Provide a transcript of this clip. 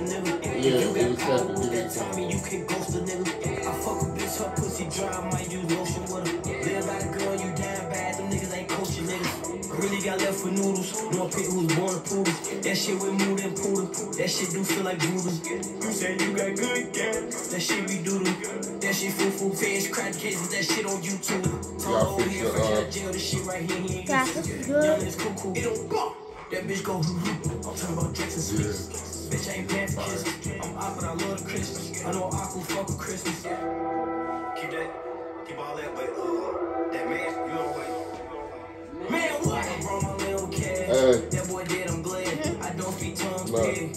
a nigga. Yeah, you got was power happening. with that you can ghost a nigga. I fuck a bitch, her pussy dry, I might use lotion with her. Live by the girl, you down bad, them niggas ain't coaching niggas. Really got left for noodles, no pick who's born a poodle. That shit with mood and poodle, that shit do feel like voodoo. You say you got good game, that shit be doodle. That shit full full fish, crack cases, that shit on YouTube. Told over here, fresh out of jail, this shit right here, he ain't used to. that's. Young niggas cuckoo, it don't go. That bitch go hoo hoo. I'm talking about drinks and sweets. Bitch, I ain't paying for kisses. I'm out, but I love the Christmas. I know Aqua fuck with Christmas. Keep that, keep all that, but uh, that man, you know what? Man, what? I brought my little cat. Hey. That boy dead, I'm glad. I don't speak tongues, Look. pig.